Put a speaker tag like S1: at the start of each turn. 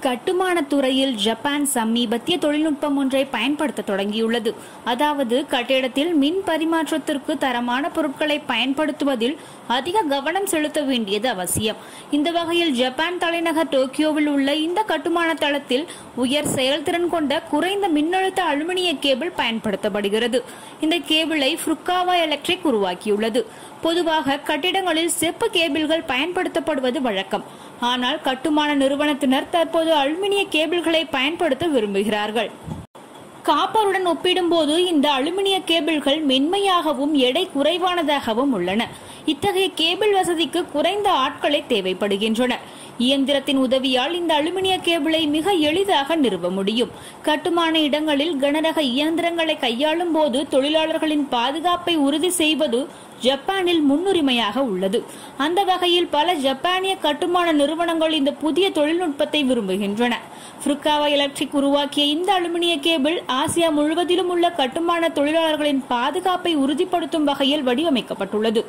S1: கட்டுமான துறையில் ஜப்பான் சமீபத்திய தொழில்நுட்பம் ஒன்றை பயன்படுத்த தொடங்கியுள்ளது. அதாவது கட்டிடத்தில் மின் பரிமாற்றத்திற்கு தரமான பொருட்களை பயன்படுத்துவதில் அதிக கவனம் செலுத்த வேண்டியது அவசியம். இந்த வகையில் ஜப்பான் தலைநகர் டோக்கியோவில் உள்ள இந்த கட்டுமான தளத்தில் உயர் செயல்திறன் கொண்ட குறைந்த மின்னழுத்த அலுமினிய கேபிள் பயன்படுத்தப்படுகிறது. இந்த கேபிளை ஃபுருக்காவா எலக்ட்ரிக் உருவாக்கியுள்ளது. பொதுவாக கட்டிடங்களில் செப்பு கேபிள்கள் பயன்படுத்தப்படுவது வழக்கம். ஆனால் கட்டுமான நிறுவனத்தினர் தற்போது அலுமினிய கேபிள்களை பயன்படுத்த விரும்புகிறார்கள். காப்பருடன் ஒப்பிடும்போது இந்த அலுமினிய கேபிள்கள் மென்மையாகவும் எடை குறைவானதாகவும் உள்ளன. இத்தகைய கேபிள் வசதிக்கு குறைந்த ஆட்களே தேவைப்படுகின்றன இயந்திரத்தின் உதவியால் இந்த அலுமினிய கேபிளை மிக எளிதாக நிறுவ முடியும். கட்டுமான இடங்களில் கனரக இயந்திரங்களை கையாளும் போது தொழிலாளர்களின் பாதுகாப்பை உறுதி செய்வது ஜப்பானில் முன்னுரிமையாக உள்ளது. அந்த வகையில் பல ஜப்பானிய கட்டுமான நிறுவனங்கள் இந்த புதிய தொழில்நுட்பத்தை விரும்புகின்றன. ஃப்ருக்காவா எலக்ட்ரிக் உருவாக்கிய இந்த அலுமினிய கேபிள் ஆசியா முழுவதிலும் உள்ள கட்டுமான தொழிலாளர்களின் பாதுகாப்பை உறுதிப்படுத்தும் வகையில் வடிவமைக்கப்பட்டுள்ளது.